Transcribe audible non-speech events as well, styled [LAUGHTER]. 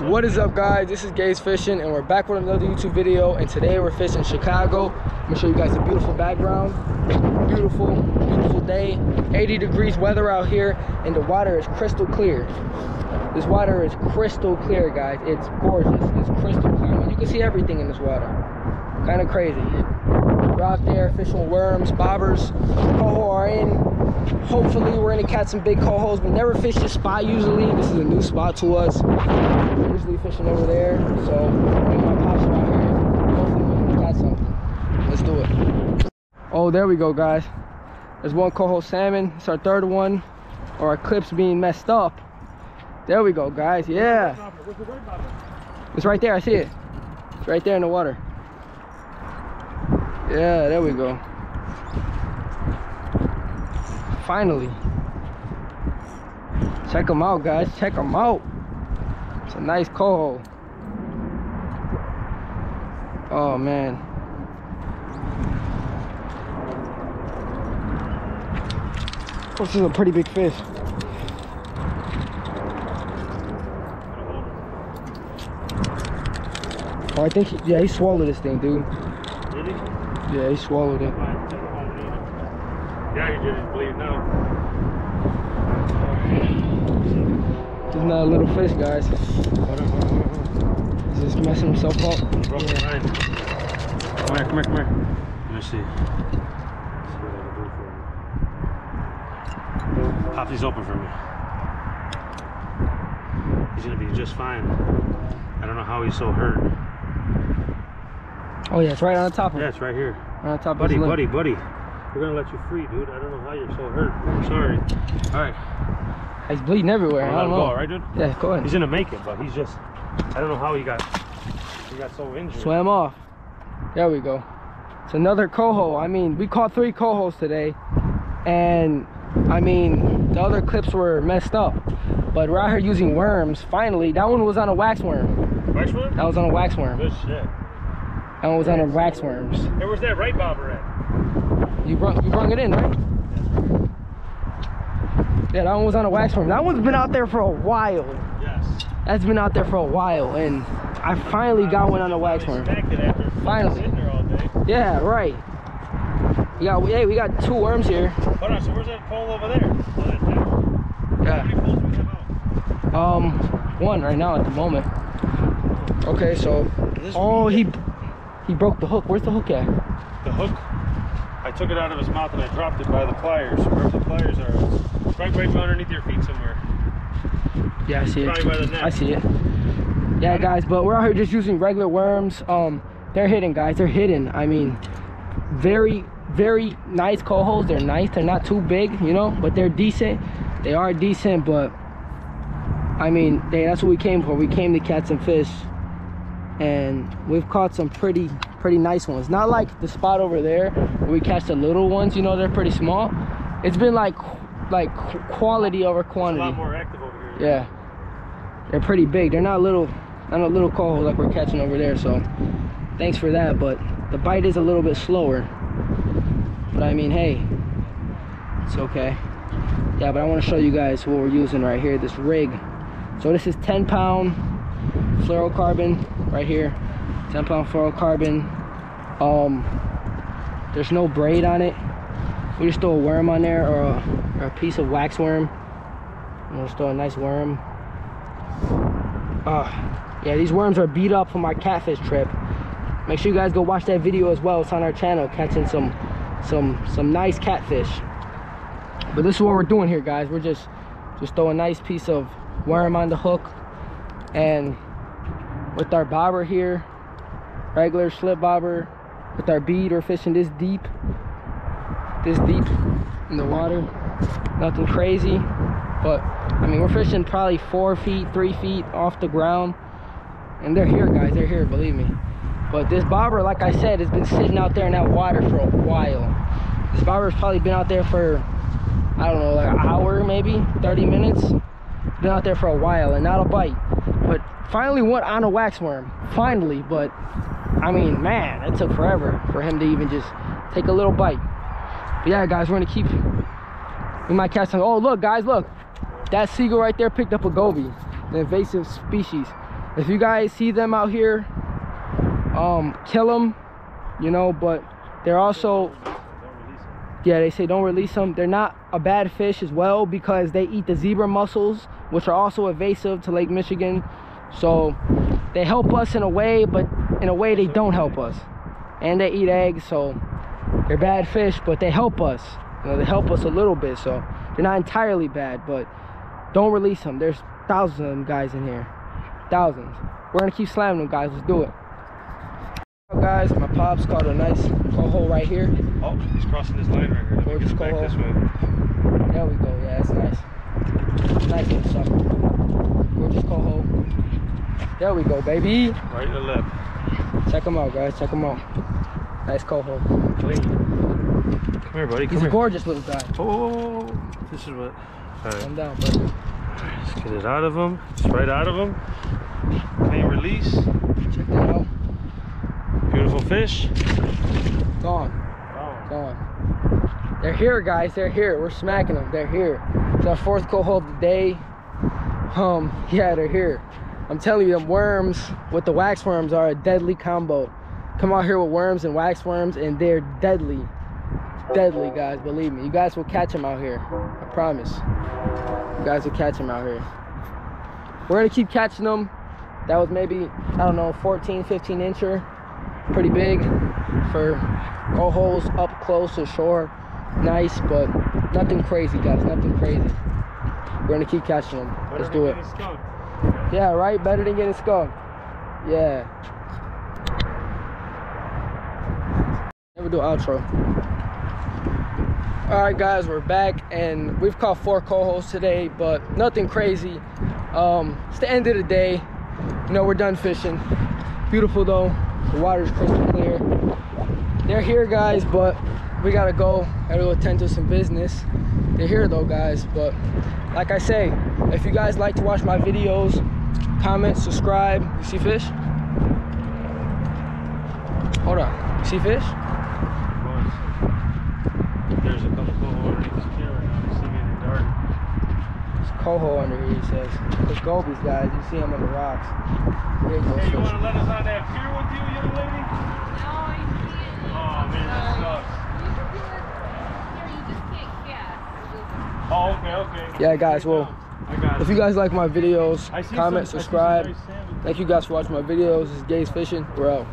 What is up guys? This is Gabe's Fishing and we're back with another YouTube video and today we're fishing Chicago. I'm gonna show you guys a beautiful background. Beautiful, beautiful day. 80 degrees weather out here and the water is crystal clear. This water is crystal clear guys. It's gorgeous. It's crystal clear. Mean, you can see everything in this water. Kind of crazy. We're out there fishing worms, bobbers, coho are in. Hopefully we're gonna catch some big cohos. We never fish this spot usually. This is a new spot to us. We're usually fishing over there. So my pops out here. Hopefully we catch something. Let's do it. Oh, there we go, guys. There's one coho salmon. It's our third one. Or our clip's being messed up. There we go, guys. Yeah. It's right there. I see it. It's right there in the water. Yeah, there we go. Finally. Check them out, guys. Check them out. It's a nice coho. Oh, man. This is a pretty big fish. Oh, I think, he, yeah, he swallowed this thing, dude. Did he? Yeah, he swallowed it. Yeah, did. He's bleeding now. He's not a little fish, guys. He's just messing himself up. The. Come here, come here, come here. Let me see. see what I can do for you. Pop these open for me. He's gonna be just fine. I don't know how he's so hurt. Oh yeah, it's right on the top of Yeah, it's right here. Right on top Buddy, of his buddy, buddy. We're gonna let you free, dude. I don't know how you're so hurt. I'm sorry. All right. He's bleeding everywhere. I don't know. go, all right, dude? Yeah, go ahead. He's gonna make it, but he's just. I don't know how he got. He got so injured. Swam off. There we go. It's another coho. I mean, we caught three cohos today. And I mean, the other clips were messed up. But we're out here using worms. Finally, that one was on a wax worm. Wax worm? That was on a wax worm. Good shit. That one was on a wax worms. Hey, where's that right bobber at? You brung, you brung it in, right? Yeah, that one was on a wax worm. That one's been out there for a while. Yes. That's been out there for a while. And I finally got one on a wax worm. Stacked it after Finally. sitting there all day. Yeah, right. We got, hey, we got two worms here. Hold on, so where's that pole over there? Oh, Yeah. many poles do we have out? Um, one right now at the moment. Okay, so oh he he broke the hook. Where's the hook at? The hook, I took it out of his mouth and I dropped it by the pliers. Wherever the pliers are. It's right, right underneath your feet somewhere. Yeah, I see it. Probably by the neck. I see it. Yeah, guys, but we're out here just using regular worms. Um, they're hidden, guys. They're hidden. I mean, very, very nice cohos. They're nice. They're not too big, you know, but they're decent. They are decent, but I mean, they, that's what we came for. We came to catch some fish, and we've caught some pretty, pretty nice ones. Not like the spot over there where we catch the little ones. You know, they're pretty small. It's been like, like quality over It's a quantity. lot more active over here. Yeah. They're pretty big. They're not little, not a little coho like we're catching over there. So thanks for that. But the bite is a little bit slower. But I mean, hey, it's okay. Yeah, but I want to show you guys what we're using right here, this rig. So this is 10 pound fluorocarbon right here. 10 pound fluorocarbon. Um, there's no braid on it. We just throw a worm on there or a, or a piece of wax worm. And we'll just throw a nice worm. Uh, yeah, these worms are beat up from our catfish trip. Make sure you guys go watch that video as well. It's on our channel, catching some, some, some nice catfish. But this is what we're doing here, guys. We're just, just throw a nice piece of worm on the hook, and with our bobber here, regular slip bobber, with our bead, we're fishing this deep, this deep in the water. Nothing crazy, but I mean, we're fishing probably four feet, three feet off the ground. And they're here, guys. They're here, believe me. But this bobber, like I said, has been sitting out there in that water for a while. This bobber's probably been out there for, I don't know, like an hour maybe, 30 minutes. Been out there for a while and not a bite. But finally went on a wax worm. Finally, but I mean, man, it took forever for him to even just take a little bite. But yeah, guys, we're gonna keep. We might catch some. Oh, look, guys, look. That seagull right there picked up a goby, an invasive species. if you guys see them out here, um, kill them, you know. But they're also, yeah, they say don't release them. They're not a bad fish as well because they eat the zebra mussels, which are also invasive to Lake Michigan. So they help us in a way, but in a way they don't help us. And they eat eggs, so they're bad fish, but they help us. You know, they help us a little bit, so they're not entirely bad, but don't release them. There's thousands of them guys in here. Thousands. We're gonna keep slamming them guys. Let's do it. Guys, my pops caught a nice coho right here. Oh, he's crossing this line right here. Let Gorgeous back coho. this way. There we go. Yeah, that's nice. Nice little sucker. Gorgeous coho. There we go, baby. Right to left. Check him out, guys. Check him out. Nice coho. Clean. Come here, buddy. Come He's a gorgeous little guy. Oh, this is what. All right, Calm down, bro. let's get it out of him. It's right out of him. Clean release. Check that out. Beautiful fish. Gone. Oh, Gone. They're here, guys. They're here. We're smacking them. They're here. It's our fourth coho of the day. Um, [LAUGHS] yeah, they're here. I'm telling you, them worms with the wax worms are a deadly combo. Come out here with worms and wax worms, and they're deadly. Deadly, guys. Believe me. You guys will catch them out here. I promise. You guys will catch them out here. We're gonna keep catching them. That was maybe, I don't know, 14, 15 incher. Pretty big for cohos up close to shore. Nice, but nothing crazy, guys. Nothing crazy. We're gonna keep catching them. Let's do it. Yeah, right? Better than getting skunked. Yeah. Never do outro. Alright guys, we're back and we've caught four cohos today, but nothing crazy. Um, it's the end of the day. You know, we're done fishing. Beautiful though. The water's crystal clear. They're here guys, but we gotta go. Gotta go attend to some business. They're here though guys, but like I say, if you guys like to watch my videos, comment, subscribe. You see fish? Hold on. You see fish? There's a couple coho underneath this pier right now. You see me in the dark. There's coho under here, he says. There's gobies, guys. You see them on the rocks. Here goes Hey, you want to let us on that pier with you, young lady? No, I can't. Oh man, that sucks. You can do it here. You just can't cast. Oh, okay, okay. Yeah, guys, well, I got If you guys like my videos, comment, some- I see some subscribe. Thank you guys for watching my videos. This is Gabe's Fishing. We're out.